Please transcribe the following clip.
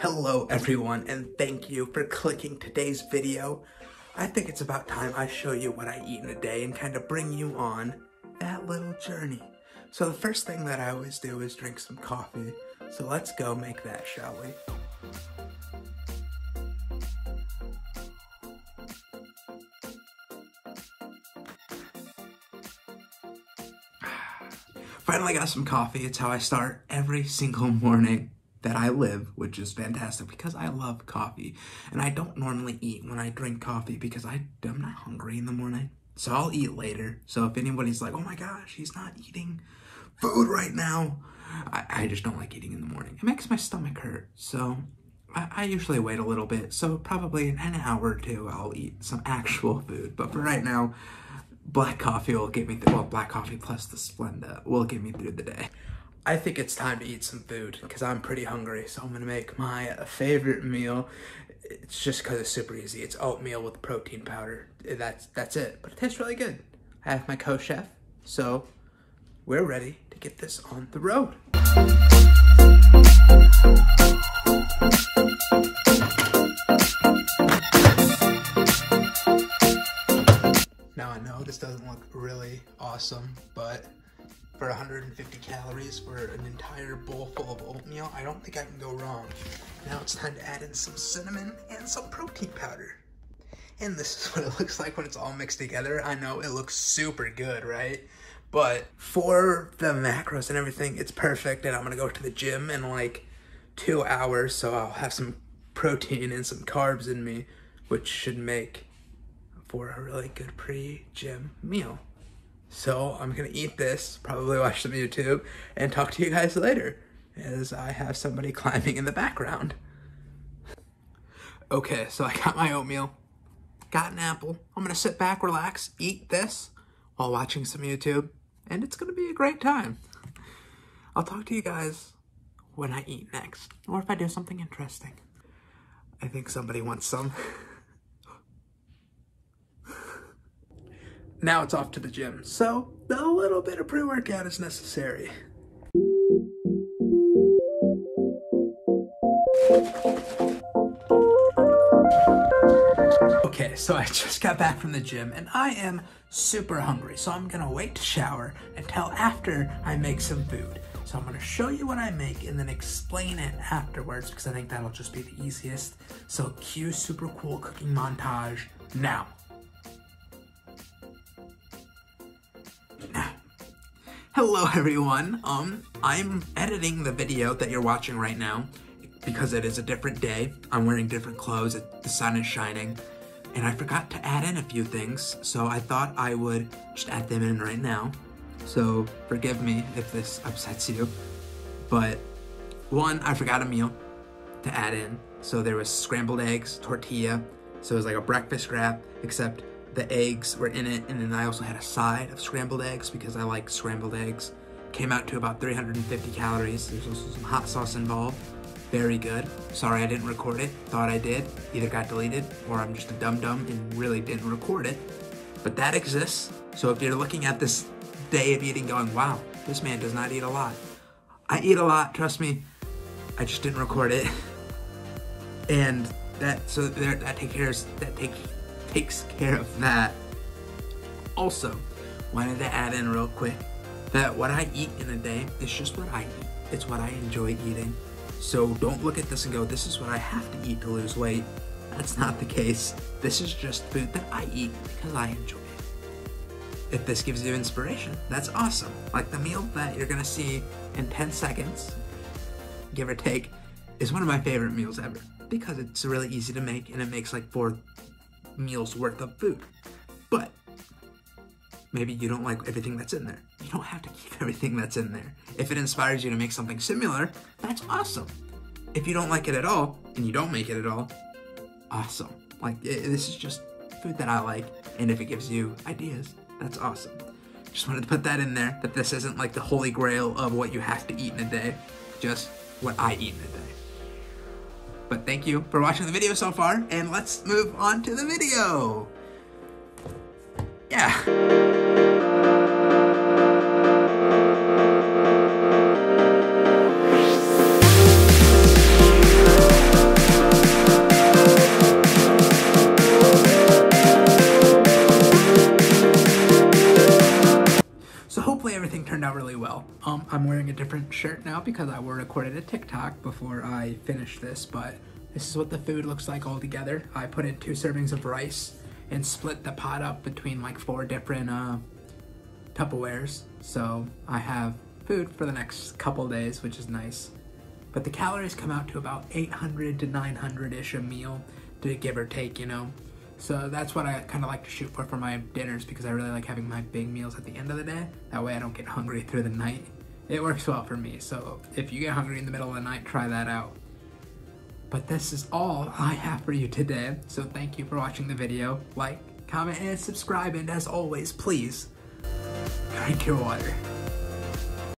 Hello everyone and thank you for clicking today's video. I think it's about time I show you what I eat in a day and kind of bring you on that little journey. So the first thing that I always do is drink some coffee. So let's go make that, shall we? Finally got some coffee. It's how I start every single morning that I live, which is fantastic because I love coffee. And I don't normally eat when I drink coffee because I, I'm not hungry in the morning. So I'll eat later. So if anybody's like, oh my gosh, he's not eating food right now, I, I just don't like eating in the morning. It makes my stomach hurt. So I, I usually wait a little bit. So probably in an hour or two, I'll eat some actual food. But for right now, black coffee will get me through, well, black coffee plus the Splenda will get me through the day. I think it's time to eat some food because I'm pretty hungry. So I'm gonna make my favorite meal. It's just because it's super easy. It's oatmeal with protein powder. That's that's it. But it tastes really good. I have my co-chef, so we're ready to get this on the road. Now I know this doesn't look really awesome, but for 150 calories for an entire bowl full of oatmeal, I don't think I can go wrong. Now it's time to add in some cinnamon and some protein powder. And this is what it looks like when it's all mixed together. I know it looks super good, right? But for the macros and everything, it's perfect. And I'm gonna go to the gym in like two hours, so I'll have some protein and some carbs in me, which should make for a really good pre-gym meal. So I'm gonna eat this, probably watch some YouTube, and talk to you guys later as I have somebody climbing in the background. Okay, so I got my oatmeal, got an apple. I'm gonna sit back, relax, eat this while watching some YouTube, and it's gonna be a great time. I'll talk to you guys when I eat next, or if I do something interesting. I think somebody wants some. Now it's off to the gym. So a little bit of pre-workout is necessary. Okay, so I just got back from the gym and I am super hungry. So I'm gonna wait to shower until after I make some food. So I'm gonna show you what I make and then explain it afterwards because I think that'll just be the easiest. So cue super cool cooking montage now. Hello everyone. Um, I'm editing the video that you're watching right now because it is a different day. I'm wearing different clothes, the sun is shining, and I forgot to add in a few things, so I thought I would just add them in right now. So forgive me if this upsets you, but one, I forgot a meal to add in. So there was scrambled eggs, tortilla, so it was like a breakfast wrap, except the eggs were in it, and then I also had a side of scrambled eggs because I like scrambled eggs. Came out to about 350 calories. There's also some hot sauce involved. Very good. Sorry I didn't record it. Thought I did. Either got deleted or I'm just a dum-dum and really didn't record it. But that exists. So if you're looking at this day of eating going, wow, this man does not eat a lot. I eat a lot, trust me. I just didn't record it. And that, so there, that takes care of, that takes takes care of that. Also, wanted to add in real quick that what I eat in a day is just what I eat. It's what I enjoy eating. So don't look at this and go, this is what I have to eat to lose weight. That's not the case. This is just food that I eat because I enjoy it. If this gives you inspiration, that's awesome. Like the meal that you're gonna see in 10 seconds, give or take, is one of my favorite meals ever because it's really easy to make and it makes like four meals worth of food. But maybe you don't like everything that's in there. You don't have to keep everything that's in there. If it inspires you to make something similar, that's awesome. If you don't like it at all, and you don't make it at all, awesome. Like, it, this is just food that I like, and if it gives you ideas, that's awesome. Just wanted to put that in there, that this isn't like the holy grail of what you have to eat in a day, just what I eat in a day. But thank you for watching the video so far, and let's move on to the video. Yeah. Out because I will record a TikTok before I finish this, but this is what the food looks like all together. I put in two servings of rice and split the pot up between like four different uh, Tupperwares. So I have food for the next couple days, which is nice. But the calories come out to about 800 to 900-ish a meal, to give or take, you know. So that's what I kind of like to shoot for for my dinners because I really like having my big meals at the end of the day. That way I don't get hungry through the night. It works well for me. So if you get hungry in the middle of the night, try that out. But this is all I have for you today. So thank you for watching the video. Like, comment, and subscribe. And as always, please drink your water.